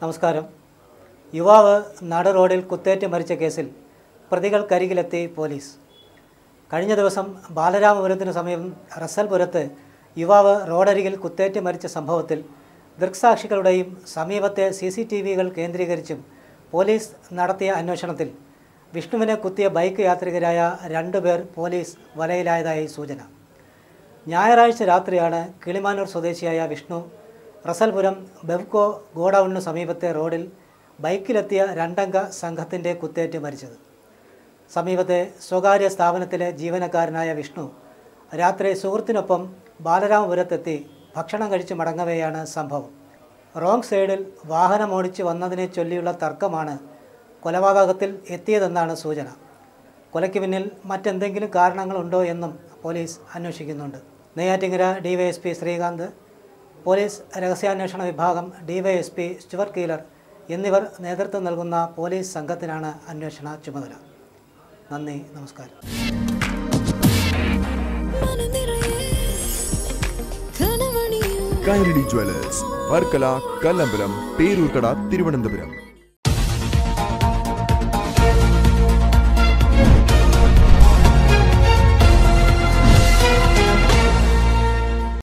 നമസ്കാരം. യുവാവ് നട റോഡിൽ കുത്തേറ്റ് മരിച്ച കേസിൽ പ്രതികൾക്കരികിലെത്തി പോലീസ്. കഴിഞ്ഞ ദിവസം ബാലരാമപുരത്തിന് സമീപം റസൽപുരത്ത് യുവാവ് റോഡരികിൽ കുത്തേറ്റ് മരിച്ച സംഭവത്തിൽ ദൃക്സാക്ഷികളുടെയും സമീപത്തെ സി സി ടി വികൾ കേന്ദ്രീകരിച്ചും പോലീസ് നടത്തിയ അന്വേഷണത്തിൽ വിഷ്ണുവിനെ കുത്തിയ ബൈക്ക് യാത്രികരായ രണ്ടുപേർ പോലീസ് വലയിലായതായി സൂചന. ഞായറാഴ്ച രാത്രിയാണ് കിളിമാനൂർ സ്വദേശിയായ വിഷ്ണു റസൽപുരം ബെവ്കോ ഗോഡൌണിന് സമീപത്തെ റോഡിൽ ബൈക്കിലെത്തിയ രണ്ടംഗ സംഘത്തിന്റെ കുത്തേറ്റ് മരിച്ചത്. സമീപത്തെ സ്വകാര്യ സ്ഥാപനത്തിലെ ജീവനക്കാരനായ വിഷ്ണു രാത്രി സുഹൃത്തിനൊപ്പം ബാലരാമപുരത്തെത്തി ഭക്ഷണം കഴിച്ച് മടങ്ങവെയാണ് സംഭവം. റോങ് സൈഡിൽ വാഹനം ഓടിച്ചു വന്നതിനെ ചൊല്ലിയുള്ള തർക്കമാണ് കൊലപാതകത്തിൽ എത്തിയതെന്നാണ് സൂചന. കൊലയ്ക്ക് പിന്നിൽ മറ്റെന്തെങ്കിലും കാരണങ്ങളുണ്ടോ എന്നും പോലീസ് അന്വേഷിക്കുന്നുണ്ട്. നെയ്യാറ്റിങ്കര ഡിവൈഎസ്പി ശ്രീകാന്ത് പോലീസ് രഹസ്യാന്വേഷണ വിഭാഗം ഡിവൈഎസ്പി സ്റ്റുവർട്ട് കീലർ എന്നിവർ നേതൃത്വം നൽകുന്ന പോലീസ് സംഘത്തിനാണ് അന്വേഷണ ചുമതല. നന്ദി നമസ്കാരം. കൈരളി ജ്വല്ലേഴ്സ് വർക്കല കല്ലമ്പലം പേരൂർക്കട തിരുവനന്തപുരം.